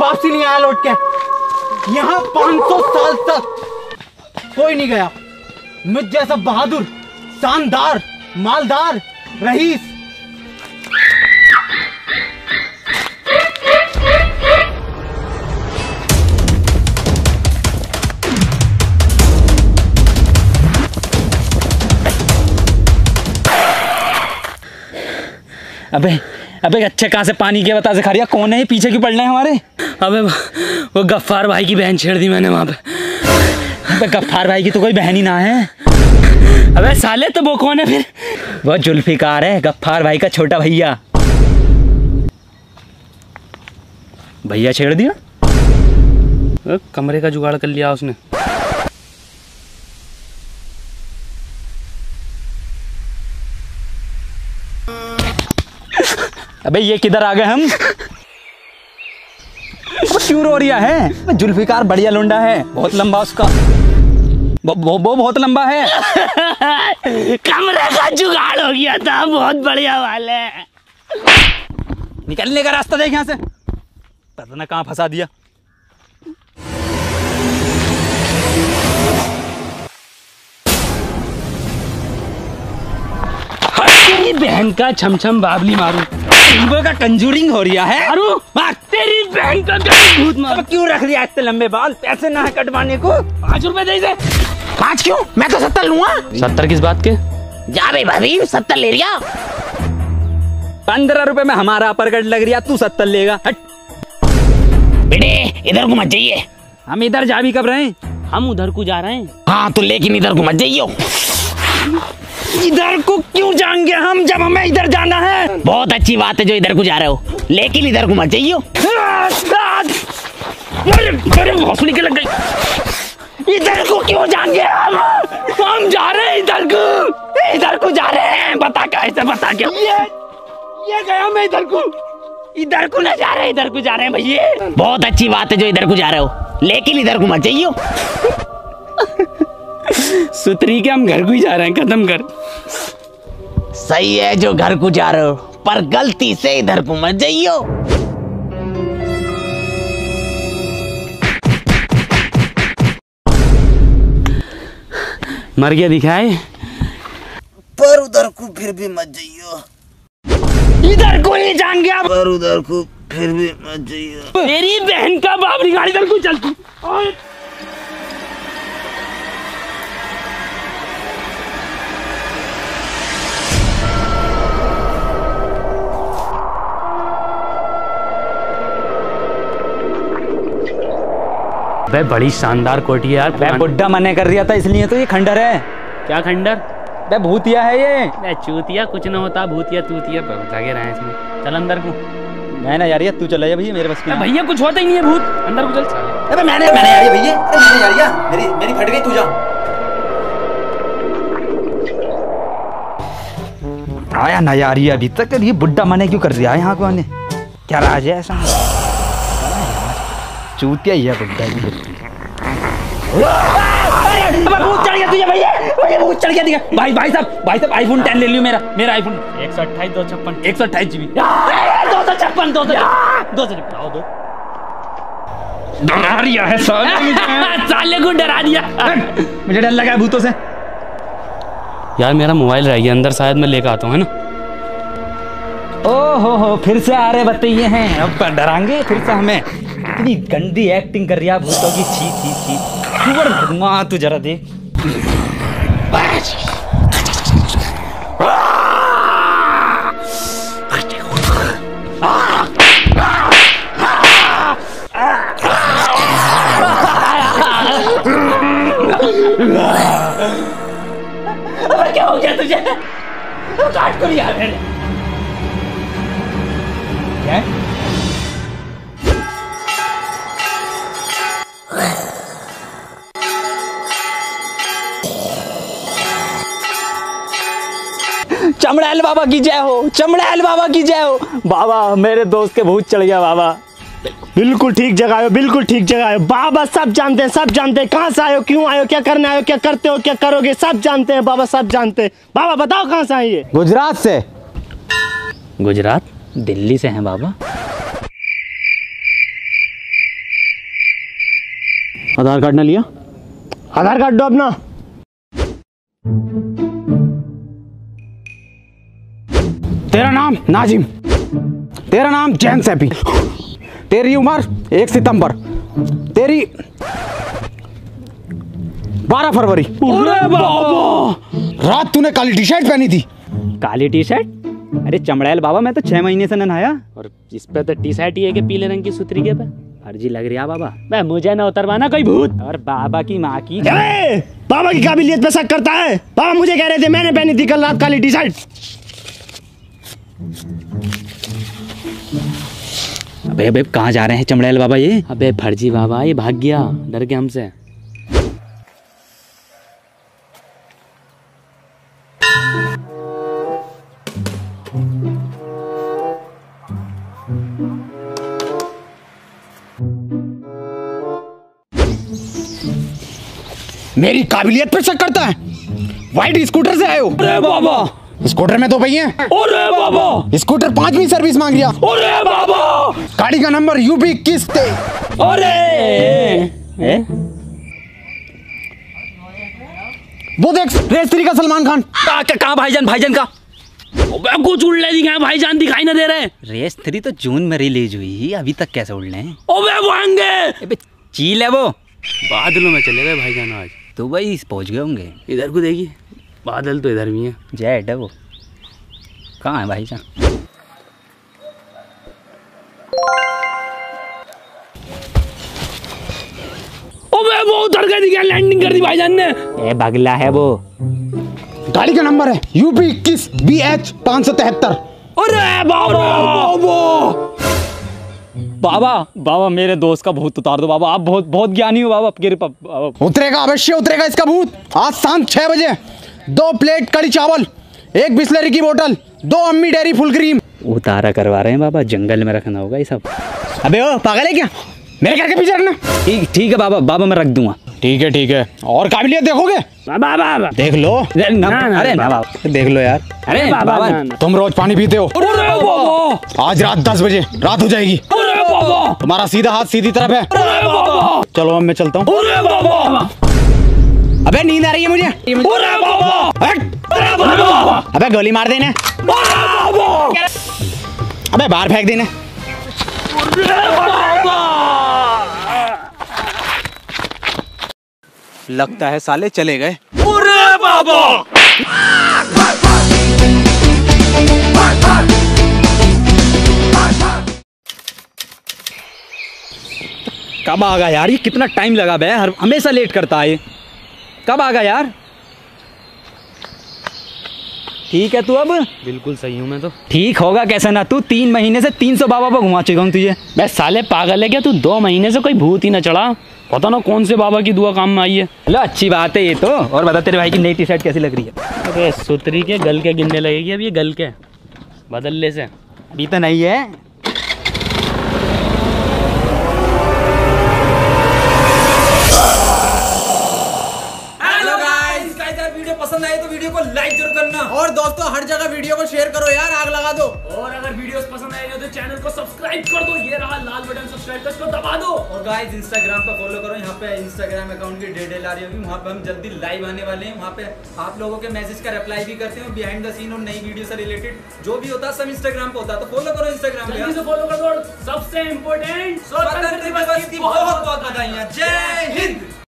वापसी नहीं आया लौट के। यहाँ 500 साल तक कोई नहीं गया। मुझ जैसा बहादुर, शानदार, मालदार रईस अबे अबे, अच्छे कहाँ से पानी के बता से खा रिया कौन है पीछे क्यों पड़ रहे हैं हमारे? अबे, वो- गफ्फार भाई की बहन छेड़ दी मैंने वहाँ पे। अबे, गफ्फार भाई की तो कोई बहन ही ना है। अबे, साले तो वो कौन है फिर? वो जुल्फिकार है, गफ्फार भाई का छोटा भैया। भैया छेड़ दिया? कमरे का जुगाड़ कर लिया उसने। अबे, ये किधर आ गए हम? क्यों रो रिया है। जुल्फिकार बढ़िया लुंडा है। बहुत लंबा उसका। वो, वो, बहुत लंबा है। कमरे का जुगाड़ हो गया था बहुत बढ़िया वाले निकलने का रास्ता देख यहाँ से। पता ना कहाँ फंसा दिया। तेरी बहन का छमछम बाबली मारू। इनको का कंजूरिंग हो रिया है। मारू? तेरी बहन का भूत मारू। क्यों रख लिया इतने लंबे बाल? पैसे ना है कटवाने को। पाँच रुपए दे दे पाँच क्यों? मैं तो सत्तर लूँगा। सत्तर किस बात के? जा बे भाभी सत्तर ले लिया। पंद्रह रुपए में हमारा अपरकट लग रहा तू सत्तर लेगा। हट। बेटे इधर को मत जाइए। हम इधर जा भी कब रहे हैं? हम उधर को जा रहे हैं। हाँ तो लेकिन इधर को मत जाइयो। इधर को क्यों जाएँगे हम जब हमें इधर जाना है? बहुत अच्छी बात है जो इधर को जा रहे हो। लेकिन इधर को मत जाइयो। भोसड़ी के लग गई। इधर को क्यों जाएँगे हम? हम जा रहे हैं इधर को। इधर को जा रहे हैं। बता कैसे बता क्या? ये ये गया मैं इधर को। इधर को ना जा रहे हैं, इधर को जा रहे हैं भैया। बहुत अच्छी बात है जो इधर को जा रहे हो। लेकिन इधर को मत जाइयो। सुतरी के हम घर को ही जा रहे हैं खत्म कर। सही है जो घर को जा रहे हो पर गलती से इधर को मत जाइयो। मर गया दिखाए। पर उधर को फिर भी मत जाइयो। इधर को ही जाएँगे अब पर उधर को फिर भी मत जाइयो। मेरी बहन का बाबरी गाड़ी इधर को चलती ओए, बे बड़ी शानदार कोठी है यार। मैं बुड्ढा मने कर रिया था इसलिए तो ये खंडर है। क्या खंडर? बे भूतिया है ये। चूतिया कुछ ना होता भूतिया तूतिया लगे रहे हैं इसमें चल अंदर को। मैं ना यार ये तू चला जा भैया मेरे बस की। भैया कुछ होता ही नहीं है भूत। अंदर को चल साले अबे मैंने मैंने यार भैया अरे मैंने यार या मेरी मेरी फट गई तू जा। आया ना यार ये अभी तक ये बुड्ढा मने क्यों कर दिया है यहाँ को आने? क्या राज है ऐसा? चूतिया ही है बुड्ढा भूत चढ़ गया तुझे भैया। भैया भूत चढ़ गया दिखा। भाई भाई साहब भाई साहब आईफोन 10 ले लियो मेरा मेरा आईफोन एक सौ अट्ठाईस दो छप्पन। एक सौ अट्ठाईस जीबी दो सौ छप्पन दो सौ दो सौ छप्पन। आओ दो। डरा रिया है साले साले को डरा दिया। मुझे डर लगा है भूतों से। यार मेरा मोबाइल रह गया अंदर शायद मैं लेकर आता हूँ है ना? ओ हो हो फिर से आ रहे बताइए हैं। अब डरांगे फिर से हमें। इतनी गंदी एक्टिंग कर रही है भूतों की छी छी छी। सुअर भर हाँ, तू जरा देख। क्या हो गया तुझे? काट कर यार चमड़ैल बाबा की जय हो चमड़ैल बाबा की जय हो। बाबा मेरे दोस्त के भूत चढ़ गया बाबा। बिल्कुल ठीक जगह आयो बिल्कुल ठीक जगह आयो। बाबा सब जानते हैं सब जानते हैं। कहाँ से आयो क्यों आयो क्या करने आयो क्या करते हो क्या करोगे? सब जानते हैं बाबा सब जानते हैं। बाबा बताओ कहाँ से आइए गुजरात से। गुजरात? दिल्ली से हैं बाबा। आधार कार्ड ना लिया? आधार कार्ड दो अपना। तेरा नाम नाजिम। तेरा नाम जैन सैपी तेरी उम्र एक सितंबर। तेरी बारह फरवरी। रात तूने काली टी शर्ट पहनी थी। काली टी शर्ट अरे चमड़ैल बाबा मैं तो छह महीने से नहाया और इस पे तो टी शर्ट ही है कि पीले रंग की सुतरी के पे? फर्जी लग रहा बाबा। मैं मुझे ना उतरवाना कोई भूत। और बाबा की माँ की बाबा की काबिलियत पे शक करता है। बाबा मुझे कह रहे थे मैंने पहनी थी कल रात काली टी शर्ट अबे अबे कहाँ जा रहे हैं चमड़ैल बाबा ये? अबे फर्जी बाबा ये भाग गया। डर के हमसे। मेरी काबिलियत पे शक करता है। व्हाइट स्कूटर से आए हो। अरे बाबा स्कूटर में दो पहिए हैं। अरे बाबा। स्कूटर पांचवी सर्विस मांग लिया। अरे बाबा। गाड़ी का नंबर यूपी किस थे अरे। वो देख रेस थ्री का सलमान खान। कहाँ कहाँ भाईजान भाईजान का? कुछ उड़ने दिखाए भाईजान दिखाई ना दे रहे। रेस थ्री तो जून में रिलीज़ हुई अभी तक कैसे उड़ने रहे हैं? अबे वो आएँगे अबे चील है वो। बादलों में चले गए भाईजान आज। तो भाई पहुँच गए होंगे। इधर को देखिए। बादल तो इधर भी हैं। जेड है वो कहाँ है भाई साहब अबे वो उतर गए दिखा लैंडिंग कर दी भाईजान ने। ए बगला है वो। गाड़ी का नंबर है। यूपी इक्कीस बी एच पाँच सौ तिहत्तर। अरे बाबा! बाबा! बाबा मेरे दोस्त का भूत उतार दो बाबा। आप बहुत बहुत ज्ञानी हो बाबा आपके उतरेगा अवश्य उतरेगा इसका भूत। आज शाम छह बजे। दो प्लेट कड़ी चावल एक बिस्लरी की बोतल दो अम्मी डेयरी फुल क्रीम। उतारा करवा रहे हैं बाबा जंगल में रखना होगा ये सब। अबे ओ पागल है क्या? मेरे घर के पीछे रखना। ठीक ठीक है बाबा बाबा मैं रख दूँगा। ठीक है ठीक है। और काबिलियत देखोगे? बाबा बाबा। देख लो। अरे ना, ना, ना, अरे ना बाबा। देख लो यार। अरे बाबा बाबा। ना, ना। तुम रोज पानी पीते हो। आज रात दस बजे रात हो जाएगी। तुम्हारा सीधा हाथ सीधी तरफ़ है। चलो अब मैं चलता हूँ। अरे बाबा। अबे नींद आ रही है मुझे। अरे बाबा। हट अरे बाबा। अबे गोली मार देने। अबे बाहर फेंक देने। लगता है साले चले गए। बाबा। कब आगा यार? ये कितना टाइम लगा बे। हर हमेशा लेट करता है ये आ आगा यार? ठीक है तू अब? बिल्कुल सही हूँ मैं तो। ठीक होगा कैसे ना तू तीन महीने से तीन सौ बाबा पर घुमा चुका हूँ तुझे। बे साले पागल है क्या तू? दो महीने से कोई भूत ही ना चढ़ा। पता ना कौन से बाबा की दुआ काम में आई है। चलो अच्छी बात है ये तो। और बता तेरे भाई की नई टी शर्ट कैसी लग रही है? अबे सुतरी के गल के गिनने लगेगी अब ये गल के। बदलने से। अभी तो नहीं है। वीडियो को लाइक ज़रूर करना। और दोस्तों हर जगह वीडियो को शेयर करो यार आग लगा दो। और अगर वीडियोस पसंद आए तो चैनल को सब्सक्राइब कर दो। ये रहा लाल बटन सब्सक्राइब का इसको दबा दो। और गाइस इंस्टाग्राम पे फॉलो करो। यहाँ पे इंस्टाग्राम अकाउंट की डिटेल आ रही होगी। वहाँ पे हम जल्दी लाइव आने वाले हैं। वहाँ पे आप लोगों के मैसेज का रिप्लाई भी करते हैं बिहाइंड द सीन और नई वीडियो से रिलेटेड जो भी होता है सब इंस्टाग्राम पे होता। है तो फॉलो करो इंस्टाग्राम पे फॉलो कर सबसे इम्पोर्टेंट की बहुत बहुत बधाइयाँ। जय हिंद।